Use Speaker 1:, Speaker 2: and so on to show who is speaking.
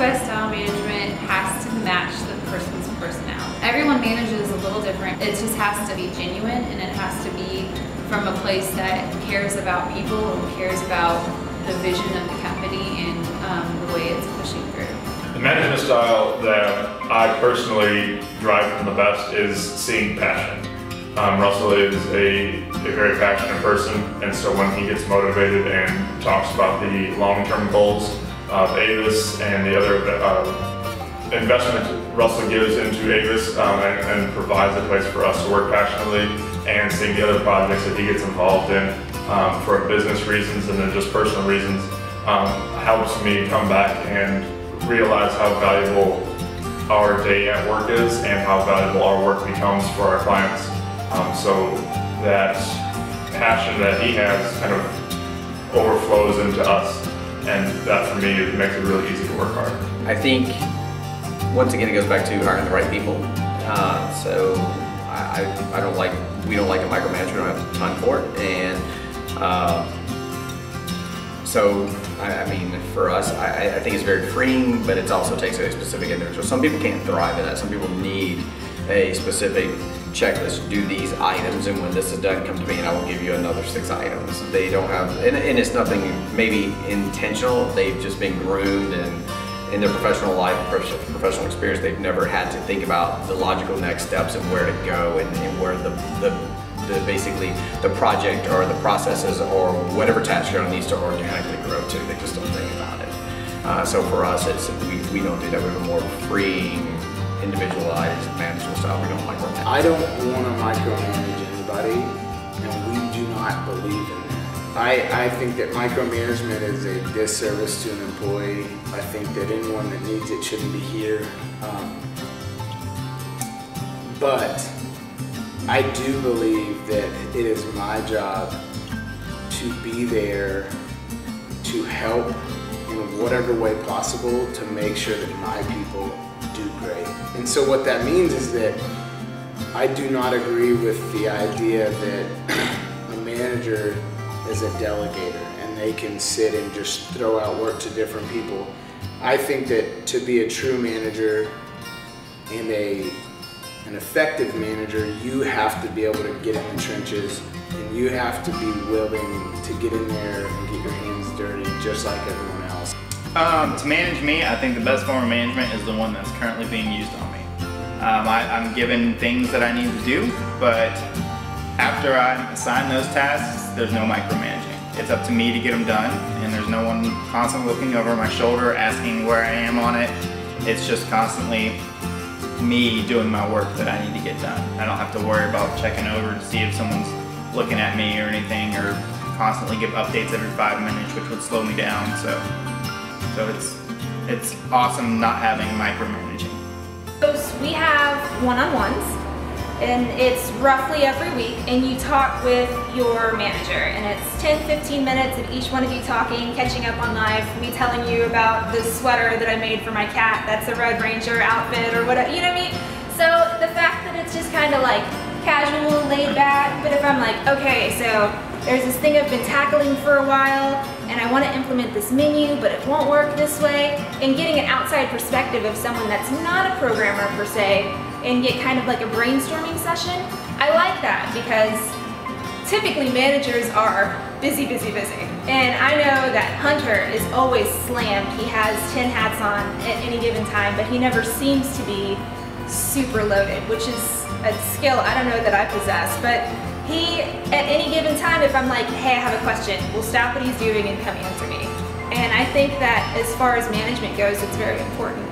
Speaker 1: best style management has to match the person's personality. Everyone manages a little different. It just has to be genuine and it has to be from a place that cares about people and cares about the vision of the company and um, the way it's pushing through.
Speaker 2: The management style that I personally drive from the best is seeing passion. Um, Russell is a, a, very passionate person, and so when he gets motivated and talks about the long-term goals of ABIS and the other uh, investment Russell gives into ABIS um, and, and, provides a place for us to work passionately and seeing the other projects that he gets involved in um, for business reasons and then just personal reasons um, helps me come back and realize how valuable our day at work is and how valuable our work becomes for our clients. Um, so that passion that he has kind of overflows into us and that for me makes it really easy to work hard.
Speaker 3: I think once again it goes back to hiring the right people. Uh, so I, I, I, don't like, we don't like a micromanager, we don't have time for it. And uh, so, I, I, mean, for us, I, I think it's very freeing, but it also takes a specific individual. Some people can't thrive in that. Some people need a specific checklist, do these items, and when this is done, come to me and I will give you another six items. They don't have, and, and it's nothing maybe intentional, they've just been groomed and in their professional life, professional professional experience, they've never had to think about the logical next steps and where to go and, and where the, the, the, basically the project or the processes or whatever task you're on needs to organically grow to. They just don't think about it. Uh, so for us, it's we, we don't do that. We have a more freeing individualized management style. We don't micromanage.
Speaker 4: I don't want to micromanage anybody, and we do not believe in that. I, I think that micromanagement is a disservice to an employee. I think that anyone that needs it shouldn't be here. Um, but I do believe that it is my job to be there to help in whatever way possible to make sure that my people do great. And so what that means is that I do not agree with the idea that a manager is a delegator and they can sit and just throw out work to different people. I think that to be a true manager and a an effective manager, you have to be able to get in the trenches and you have to be willing to get in there and get your hands dirty just like everyone.
Speaker 5: Um, to manage me, I think the best form of management is the one that's currently being used on me. Um, I, am given things that I need to do, but after I assign those tasks, there's no micromanaging. It's up to me to get them done, and there's no one constantly looking over my shoulder asking where I am on it. It's just constantly me doing my work that I need to get done. I don't have to worry about checking over to see if someone's looking at me or anything, or constantly give updates every five minutes, which would slow me down. So so it's it's awesome not having micromanaging.
Speaker 6: So we have one-on-ones and it's roughly every week and you talk with your manager and it's 10 15 minutes of each one of you talking catching up on life me telling you about the sweater that I made for my cat that's a Red Ranger outfit or whatever you know what I mean so the fact that it's just kind of like casual laid back but if I'm like okay so there's this thing I've been tackling for a while and I want to implement this menu, but it won't work this way. And getting an outside perspective of someone that's not a programmer per se and get kind of like a brainstorming session, I like that because typically managers are busy, busy, busy. And I know that Hunter is always slammed. He has 10 hats on at any given time, but he never seems to be super loaded, which is a skill I don't know that I possess. But he, at any given time, if I'm like, hey, I have a question, will stop what he's doing and come answer me. And I think that as far as management goes, it's very important.